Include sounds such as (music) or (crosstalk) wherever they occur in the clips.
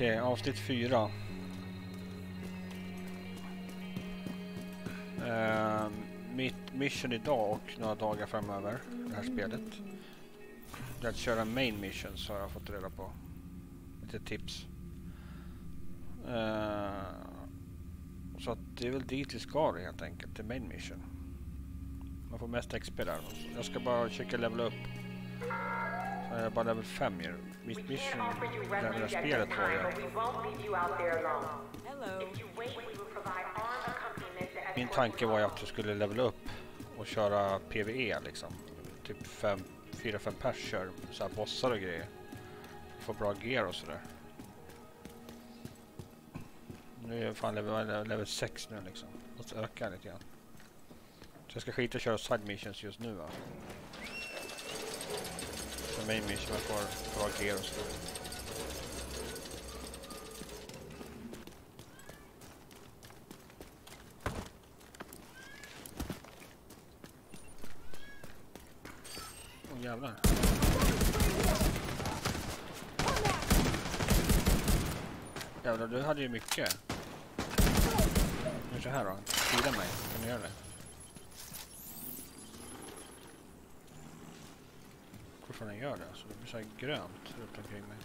Okej, avsnitt fyra. Uh, mitt mission idag och några dagar framöver, det här spelet. Det är att köra main missions har jag fått reda på. Lite tips. Uh, så att det är väl dit vi ska helt enkelt, till main mission. Man får mest XP där. Jag ska bara försöka levela upp. Så jag är bara level 5 ju. Mitt mission i det här spelet var ju... Min tanke var ju att du skulle levela upp och köra PVE liksom. Typ 4-5 pers kör så här bossar och grejer. Få bra gear och sådär. Nu är jag fan level, level 6 nu liksom. Måste öka lite grann. Så jag ska skita och köra side missions just nu va. Så main mission jag får bra gear och sådär. Åh jävlar. Jävlar, du hade ju mycket. Gör så här då. Fila mig. Kan du göra det? Varför den gör det? Så det blir så här grönt runt omkring mig.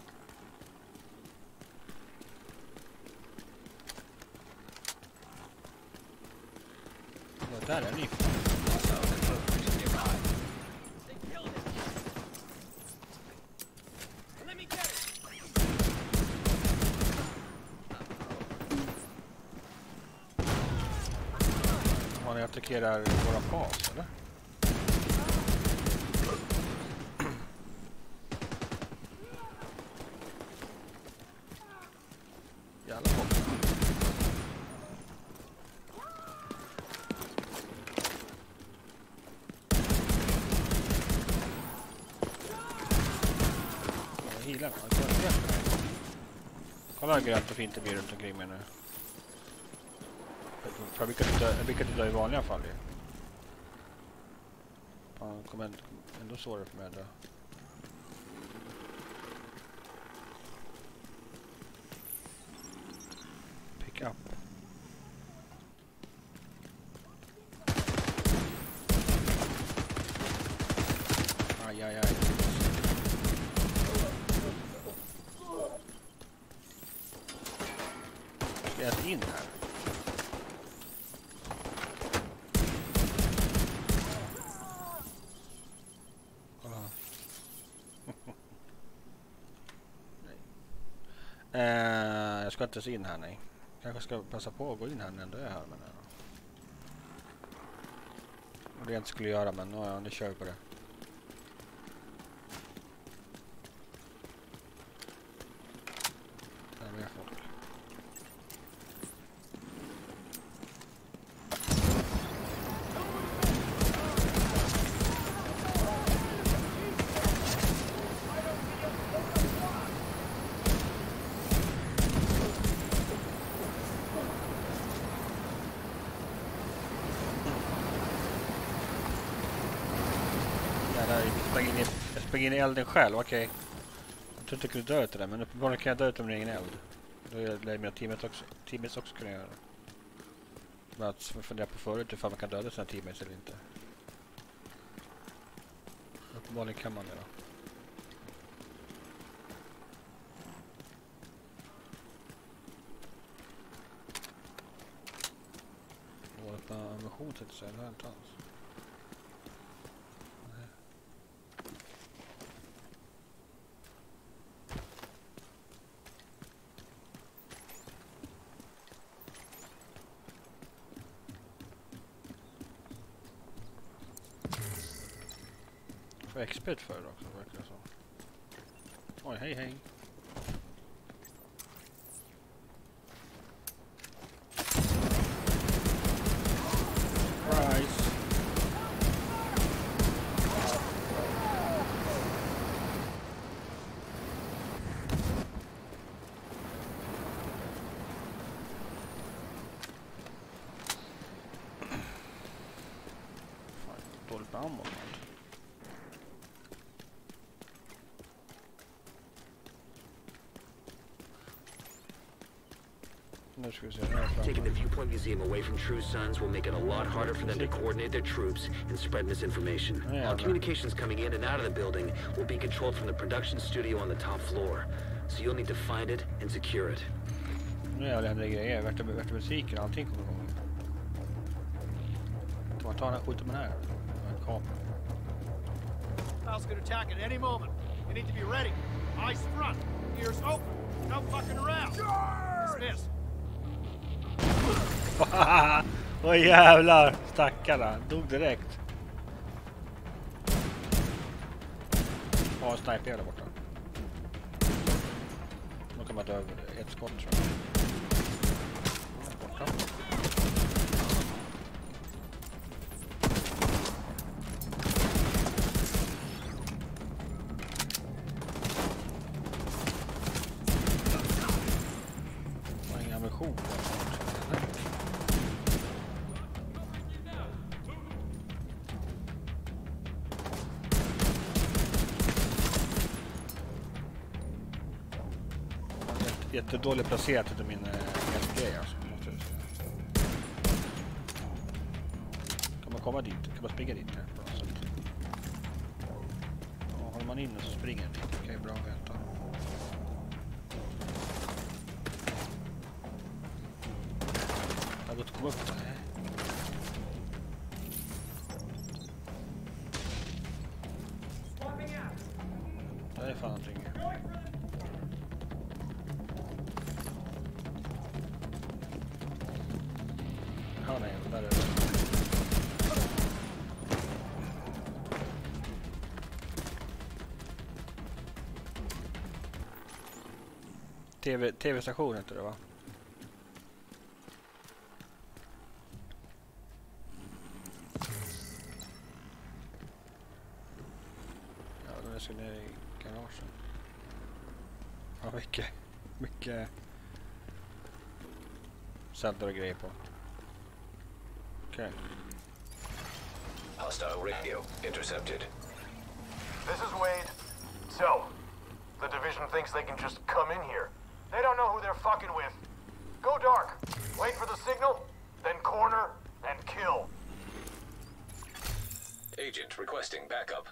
Ja, där är ni. Har ni attackerar våra bas eller? Jävla folk. Jag healar mig. Jag tar hjälp mig. Kolla vad grönt och fint det blir runt omkring mig nu. För jag brukar inte dö, jag brukar inte dö i vanliga fall ju. Fan, kommer ändå, ändå svårare för mig att dö. Pick up. Aj, aj, aj. Ska jag in här? Ah. Nej. Eh, jag ska inte se in här nej. Kanske ska passa på att gå in här när jag ändå är här. Men, eh. ja. Det jag inte skulle göra men uh, ja, nu kör vi på det. Där är mer folk. Jävlar, jag sprang in i, jag sprang in i elden själv, okej. Jag trodde jag kunde dö utav det, men uppenbarligen kan jag dö utav min egen eld. Då lär mina teammates också, teammates också kunna göra det. Men att fundera på förut ifall man kan döda sina teammates eller inte. Uppenbarligen kan man det då. Vårt ammunition tänkte jag säga, det har jag inte alls. Nej. Får för det också verkar det som. Oj, hej hej. Taking the. Viewpoint Museum away from True Sons will make it a lot harder for them to coordinate their troops and spread misinformation. All communications coming in and out of the building will be controlled from the production studio on the top floor. So you'll need to find it and secure it. Nu är det händer grejer. Värsta, värsta musiken och allting kommer igång. Kan man ta den här skjuter man här? En kamera. House could attack at any moment. You need to be ready. Eyes front, ears open. No fucking around. Dismiss. (laughs) Åh jävlar! Stackarna. Dog direkt. Ja, oh, sniper där borta. Då kan man dö över ett skott tror jag. Jättedåligt placerat utav min eh, grej alltså. Kan man komma dit? Kan man springa dit? Ja, håller man inne så springer den TV, TV-station heter det va? Ja, de ska ner i garagen. Ja, mycket, mycket sändare och grejer på. Okej. Hostile radio intercepted. This is Wade. So, the division thinks they can just come in here. They don't know who they're fucking with. Go dark. Wait for the signal, then corner and kill. Agent requesting backup.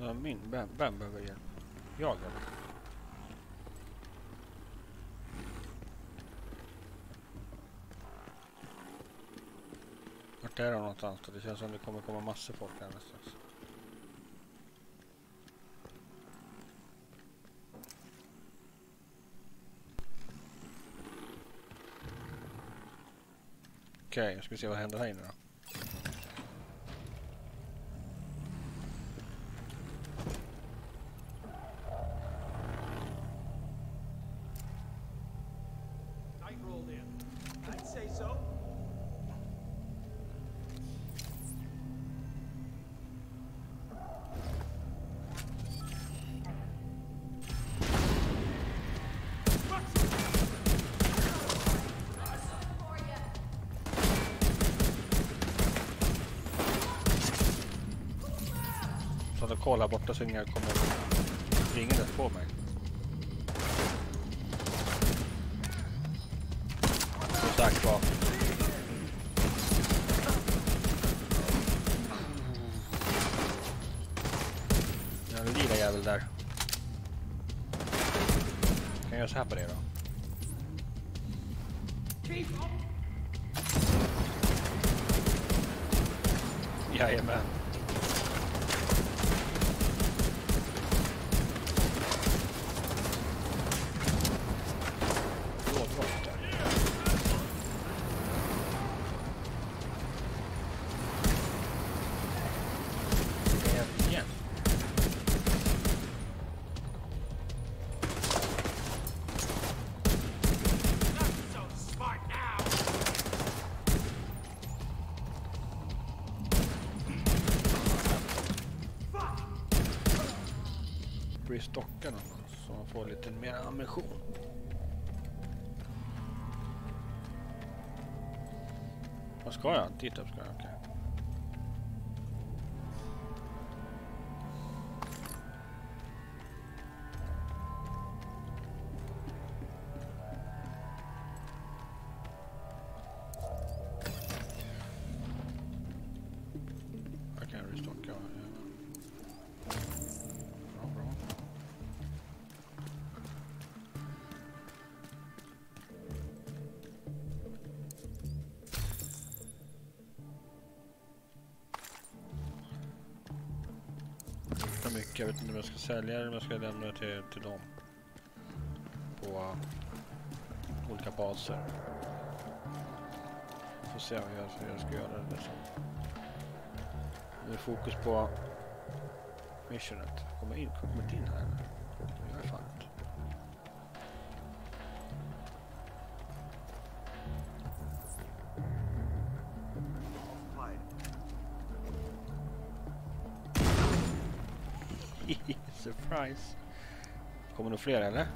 Ja, min Bam, Bam behöver hjälp. Jag eller? Vart är de någonstans då? Det känns som det kommer komma massor folk här någonstans. Okej, okay, ska vi se vad händer här inne då. Sen jag kommer springandes på mig. Som sagt var. Den lila jävel där. Kan jag göra så här på det då? Jajamän. Vad ska jag? Dit upp ska jag, okej. Okay. Säljare men jag ska sälja eller om jag ska lämna det till, till dem. På uh, olika baser. Får se vad jag, hur jag ska göra det. Liksom. Nu är fokus på missionet. Kommer in, kommit in här eller? Jag är fan inte. (laughs) Surprise. Kommer det fler eller?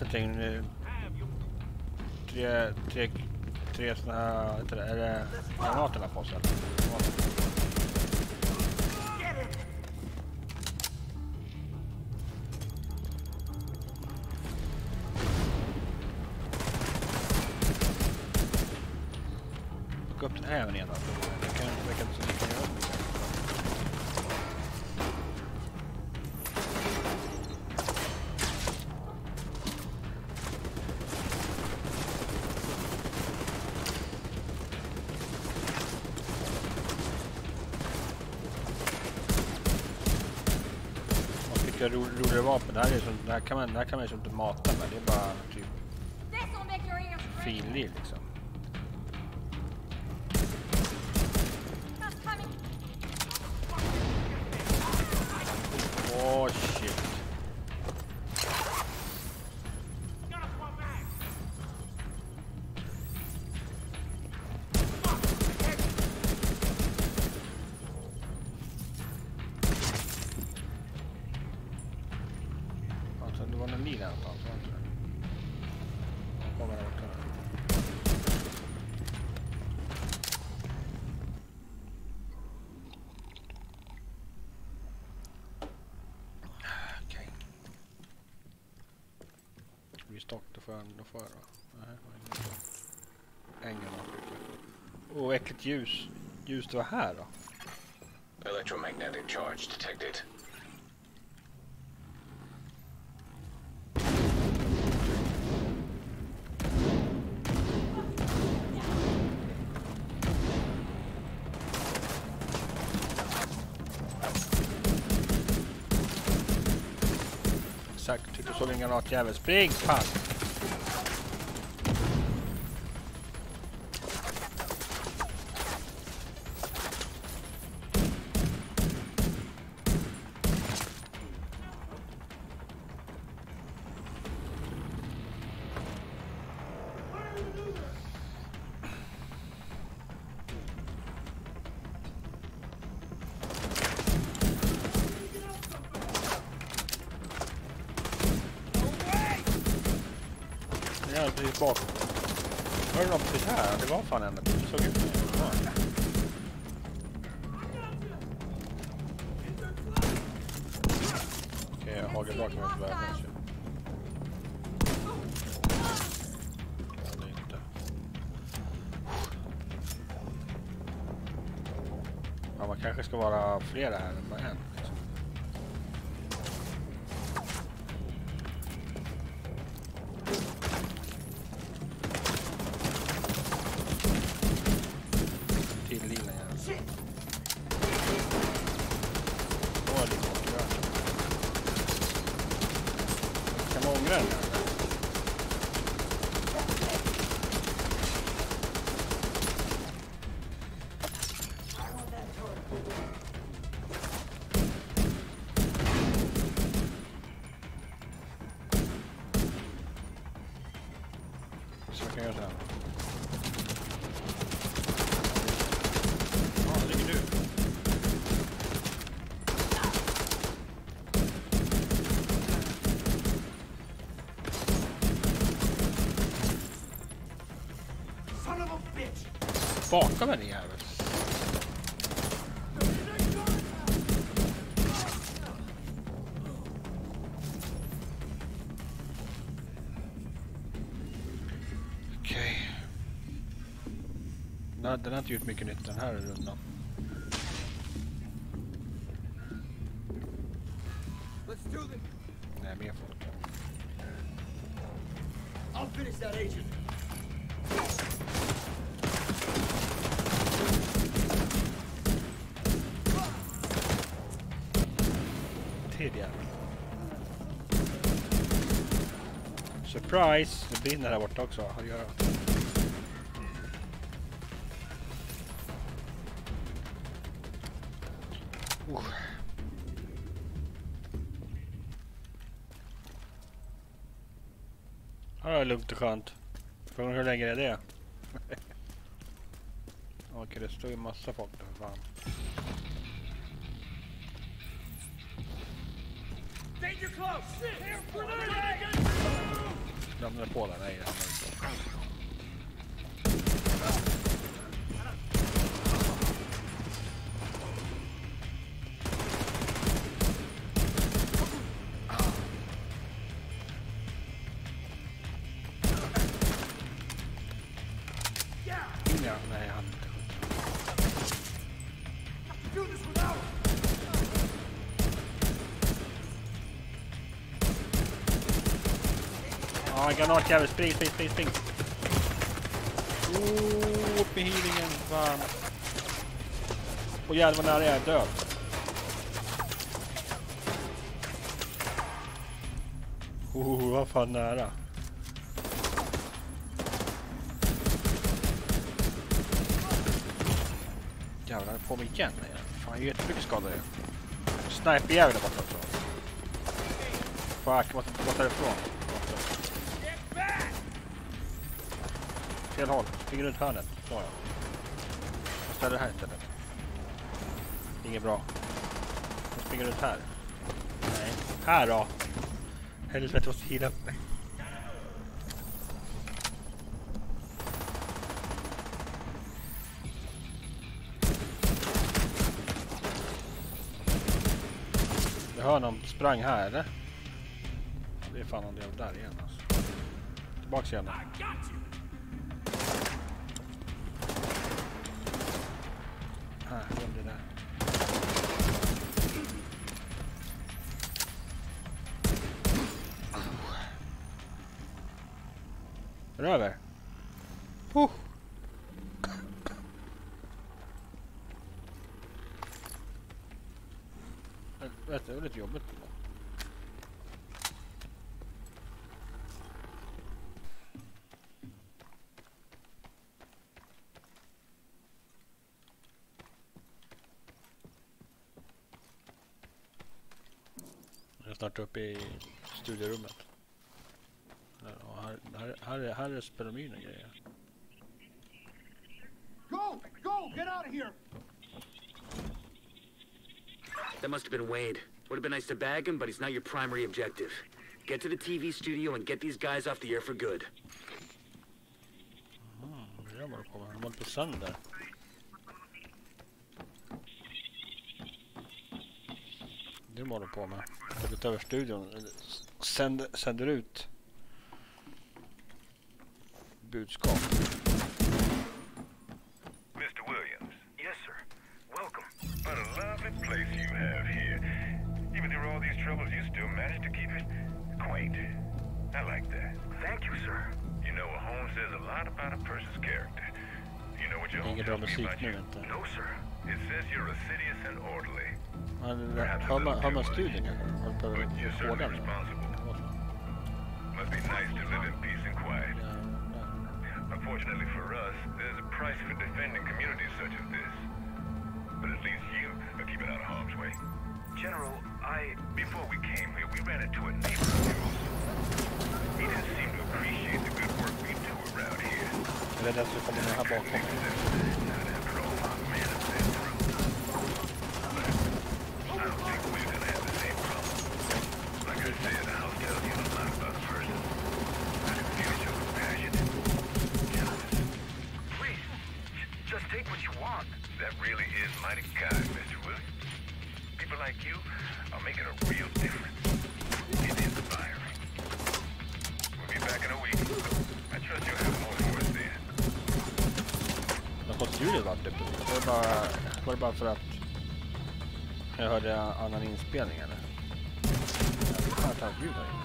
Det för någonting? nu? Eh, tre, tre, tre såna här, vad är det granaterna på sig? Vapen. Det här, är som, det, här kan man, ju som inte mata med. Det är bara typ finlir liksom. Restock, då får jag, då får jag då. Nej, det var Åh, äckligt ljus. Ljus det var här då. Electromagnetic charge detected. Rock Javis. Big punk. Precis bakom. Var det någon precis här? Det var fan en. Det såg ut som en. Okej, jag hagar bakom mig tyvärr kanske. Ja, man kanske ska vara flera här Yeah. Bakom henne, jävel. Okej. Okay. Den har inte gjort mycket nytt den här rundan. Nice! Det brinner där borta också. Har att göra. Uh. Ja, det är lugnt och skönt. Frågan hur länge är det? (laughs) Okej, det står ju massa folk där för fan. Danger close! Here, grenade! 让我们过来那一辆。Ja, granatjävel. Spring, spring, spring, spring. Oh, upp i healingen. Fan. Och jävlar vad nära jag är död. Oh, vad fan nära. Jävlar, på mig igen. Fan, jag är jättemycket skadad. Sniperjävel där borta också. Fuck, måste gå därifrån. Fel håll. Springer runt hörnet. Så ja. Jag ställer här istället. Inget bra. Jag springer runt här. Nej. Här då. Helvete, jag måste heala upp mig. Jag hör någon sprang här eller? Det är fan någon del där igen alltså. Tillbaks igen. Jag är snart uppe i studierummet. Och här, här, här, är, här är spelomyn och grejer. Go! Go! Get out of here! That must have been Wade. Would have been nice to bag him, but he's not your primary objective. Get to the TV studio and get these guys off the air for good. Mm, det gör man på med. De håller på sönder. Det de håller på med. Tagit över studion. Sänder, sänder ut budskap. Mr. Williams. Yes, sir. Welcome. What a lovely place you have here. Even through all these troubles, you still manage to keep it quaint. I like that. Thank you, sir. You know, a home says a lot about a person's character. You know what your home Ingen tells me about nu you? inte. No, sir. It says you're assiduous and orderly. Man, hör, man, hör man studien kanske? Håller på But you're att certainly koda nu. responsible. Det var så. Must be nice to live in peace and quiet. Unfortunately for us, there's a price for defending communities such as this. But at least you are keeping out of harm's way. General, I... Before we came here, we ran into a neighbor of yours. He didn't seem to appreciate the good work we do around here. Rädd att det kommer här bakom then. Men ljudet vart uppe. Var det bara, var det bara för att jag hörde annan inspelning eller? Jag har inte ljud här inne.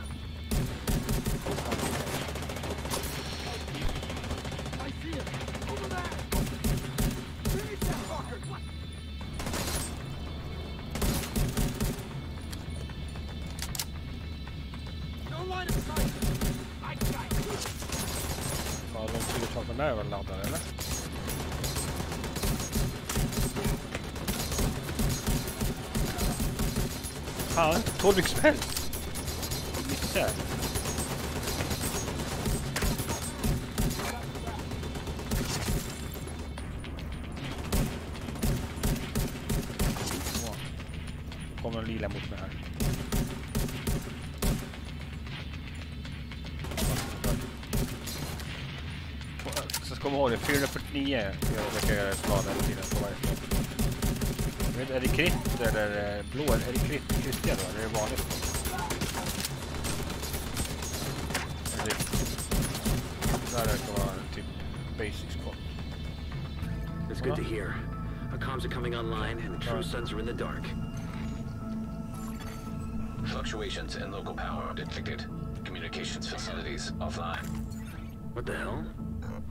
Fan, tål mycket som helst. Missar. Kommer en lila mot mig här. Så ska man ihåg det, 449 jag brukar göra skada hela tiden på varje slag. Är det krit eller eh, blå? Är det krit, kritiga då? Eller är det vanligt? Är det, där verkar vara typ basic spot. That's good to hear. Our comms are coming online, and the true Alright. sons are in the dark. Fluctuations in local power detected. Communications facilities offline. What the hell?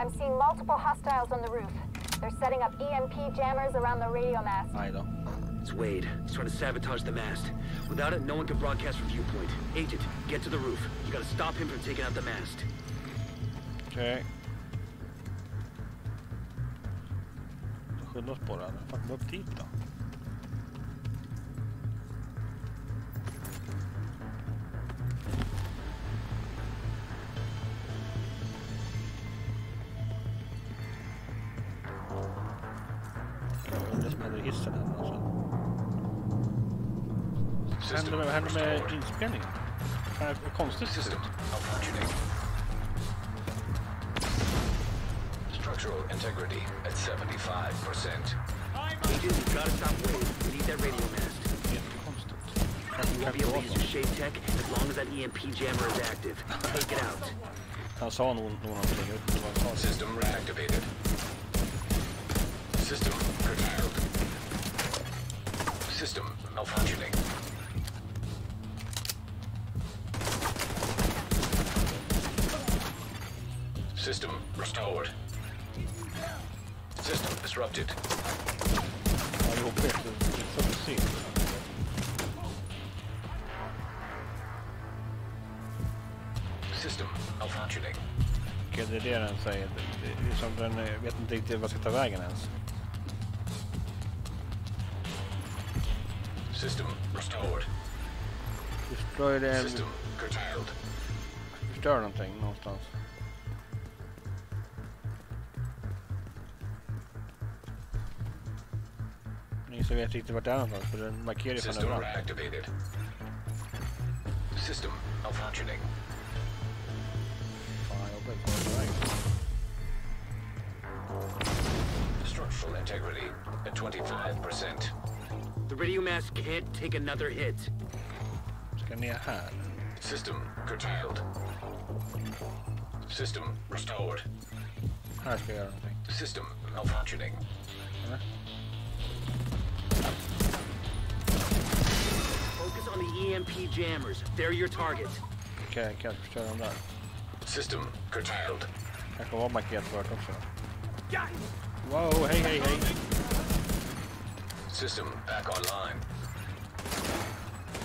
I'm seeing multiple hostiles on the roof. They're setting up EMP jammers around the radio mast. Nej då. It's Wade. He's trying to sabotage the mast. Without it, no one can broadcast from viewpoint. Agent, get to the roof. You gotta stop him from taking out the mast. Okay. Oss på. Fan, kom upp dit då. Jag undrar som händer i hissen här. Vad händer med, vad med inspelningen? Fan, äh, vad konstigt det ser ut. Structural integrity at 75%. Agent, you gotta stop Wade. We need that radio mast. Jättekonstigt. You won't be able to use your shade tech as long as that EMP jammer is active. Take it out. Han sa nog nog någonting. Jag vet inte vad. System reactivated. System curtailed. System malfunctioning. Okej, det är det den säger. Det som den vet inte riktigt vad ska ta vägen ens. System restored. Förstör det System curtailed. förstör någonting någonstans. Ingen som vet riktigt vart det är någonstans för den markerar ju fan System överallt. reactivated. System malfunctioning. full integrity, at 25%. The radio mask can't take another hit. Just give me a hand. System curtailed. System restored. HPR, System malfunctioning. Focus on the EMP jammers. They're your target. Okay, can't return on that. System curtailed. I can hold my cat for a Guys! Wow, hej hej hej. System back online.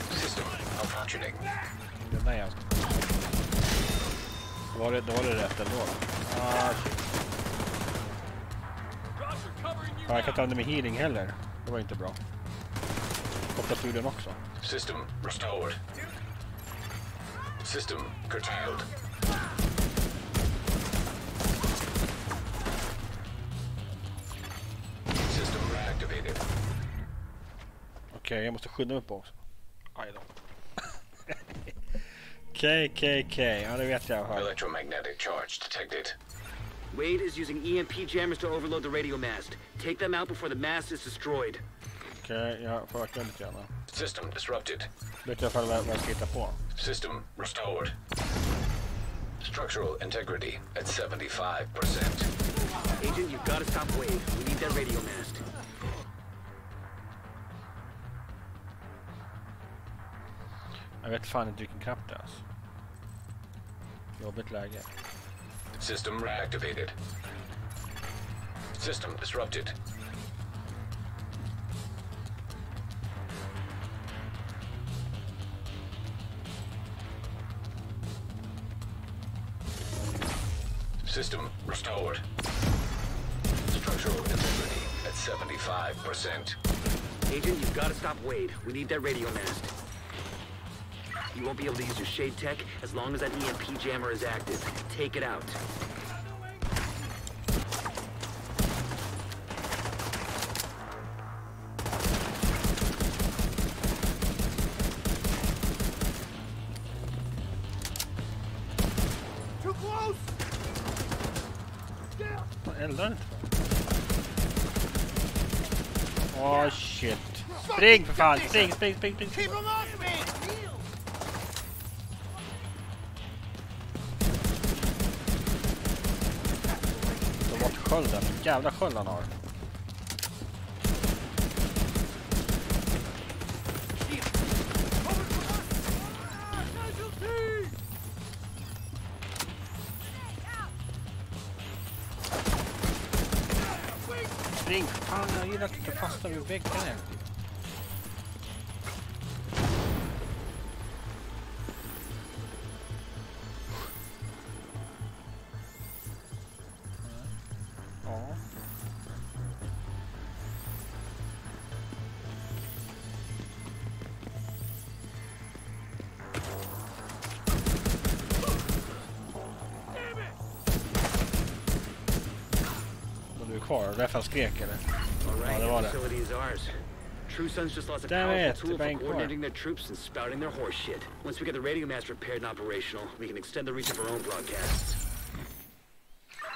System malfunctioning. Den där jäveln. Var det, var det rätt ändå. Ah, shit. Fan, jag kan inte använda med healing heller. Det var inte bra. Kopplat ur den också. System restored. System curtailed. Okej, jag måste skynda mig på också. Aj då. Okej, okej, okej. Ja, det vet jag. Hör. Electromagnetic charge detected. Wade is using EMP jammers to overload the radio mast. Take them out before the mast is destroyed. Okej, jag får öka lite grann. System disrupted. Vet i alla fall vad vad jag ska hitta på. System restored. Structural integrity at 75%. Agent, you've got to stop Wade. We need that radio mast. Jag vet fan inte vilken knapp det är alltså. Jobbigt läge. System reactivated. System disrupted. System restored. Structural integrity at 75%. Agent, you've got to stop Wade. We need that radio mast. You won't be able to use your shade tech as long as that EMP jammer is active. Take it out. Too close! Fan, Eldar inte för? Åh shit. Spring för fan! Spring, spring, spring, spring! Skölden. Jävla sköld han har. Spring! Fan, jag gillar att du fastnar vid väggen här. Kvar? Därför han skrek eller? All right, Ja, det var det. facility is ours. True Sons just lost a Damn powerful it, tool for coordinating their troops and spouting their horse shit. Once we get the radio mast repaired and operational, we can extend the reach of our own broadcasts.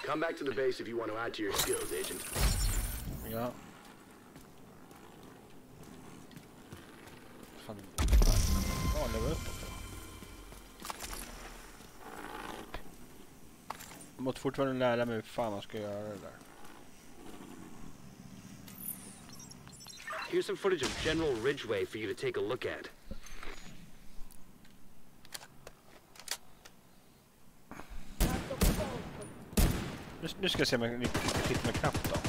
Come back to the base if you want to add to your skills, Agent. Ja. Fan. Ja, det var upp också. Jag måste fortfarande lära mig hur fan man ska göra det där. Here's some footage of General Ridgeway for you to take a look at. Nu, nu ska jag se om jag kan hitta med knapp då.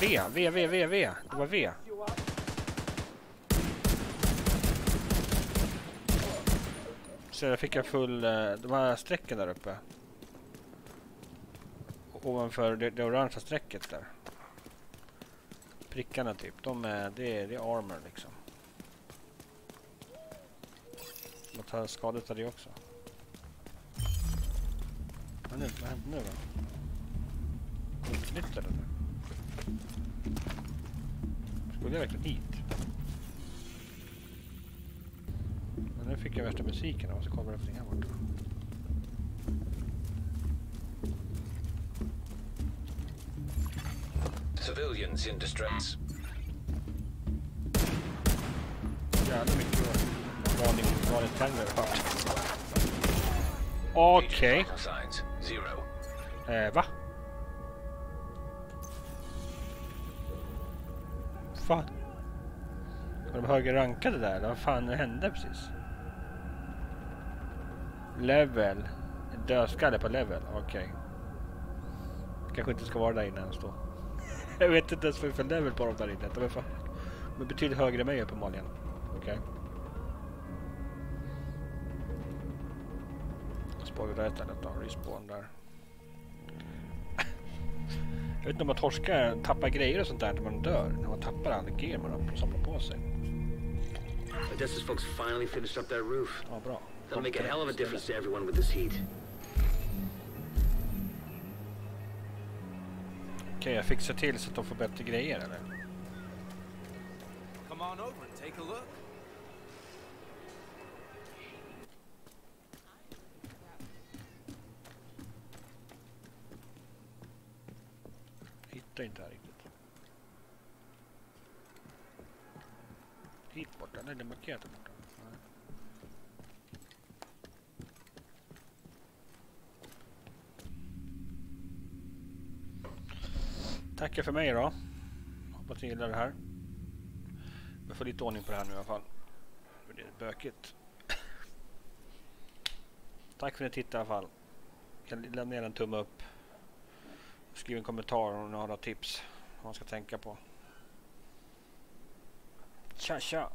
V, ja V, V, V, V, V. Det var V. Så där fick jag full, eh, de här strecken där uppe. Ovanför det, det orangea strecket där. Prickarna typ, de är, det, är, det är armor liksom. Man tar skadet av det också. Vad, nu, vad hände nu då? Något nytt eller? Skulle jag verkligen hit? Men nu fick jag värsta musiken och så kommer det här borta. Civilians in distress. Jävla mycket varning, varningständer har jag hört. Okej. Zero. Eh, va? Fan. Var de högre rankade där? Vad fan hände precis? Level. En dödskalle på level. Okej. Kanske inte ska vara där inne ens då. (laughs) Jag vet inte ens vad för level på dem där inne. De är, fan, de är betydligt högre än mig uppenbarligen. Okej. Spoiler ett eller då. Respawn där. (laughs) Jag vet inte om man torskar, tappar grejer och sånt där när man dör. När man tappar all gear man har samlat på sig. Odessa's folks finally finished up that roof. Ja, bra. That'll make a hell of a difference to everyone with this heat. Kan jag fixa till så att de får bättre grejer eller? Come on over and take a look. Hittar inte här riktigt. Hit borta, nej det är markerat borta. Tackar för mig då. Hoppas ni gillar det här. Vi får lite ordning på det här nu i alla fall. För det är bökigt. Tack för att ni tittade i alla fall. Kan lämna gärna en tumme upp. Skriv en kommentar om ni har några tips. Vad man ska tänka på. Tja tja!